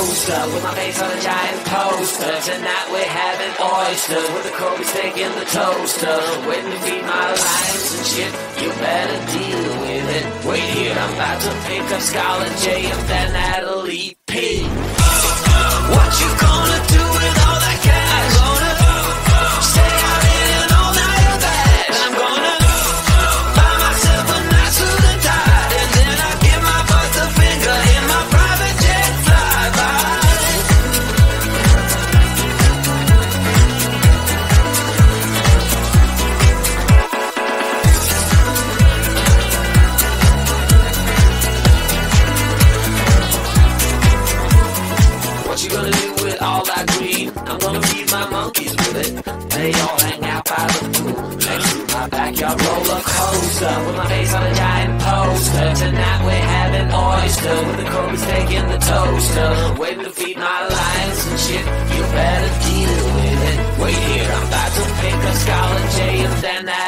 closer with my face on a giant poster. Tonight we're having oysters with a Kobe steak in the toaster. Waiting to feed my lions and shit. You better deal with it. Wait here, I'm about to pick up Scarlett J and then Natalie P. What you gonna do my backyard roller coaster with my face on a giant poster. Tonight we're having oyster with the Kobe steak in the toaster. Waiting to feed my lions and shit. You better deal with it. Wait here, I'm about to pick up Scarlett J and then Natalie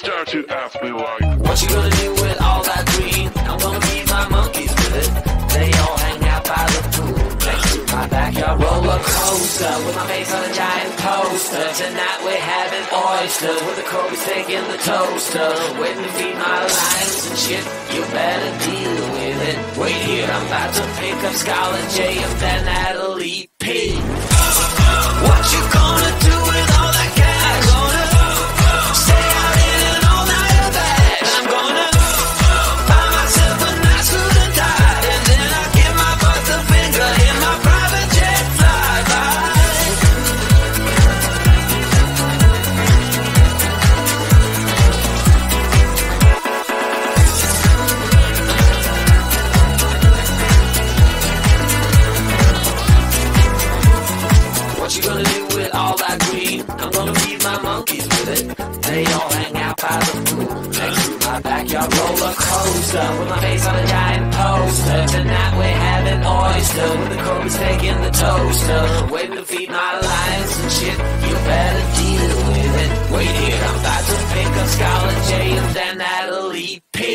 start to ask me why. What you gonna do with all that green? I'm gonna feed my monkeys with it. They all hang out by the pool next to my backyard roller coaster with my face on a giant poster. Tonight we're having oyster with the Kobe steak in the toaster. Waiting to feed my lions and shit. You better deal with it. Wait here, I'm about to pick up Scarlett J and then Adelie. toaster, waiting to feed my lions and shit. You better deal with it. Wait here, I'm about to pick up Scarlett J and then Natalie P.